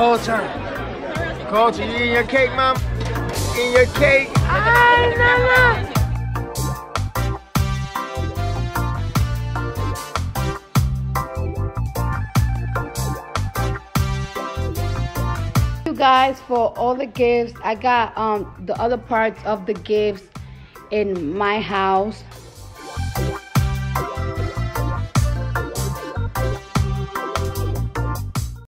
Kulture. Kulture, you eating your cake, mom? Eating your cake? Ay, nana. you guys for all the gifts. I got um the other parts of the gifts in my house.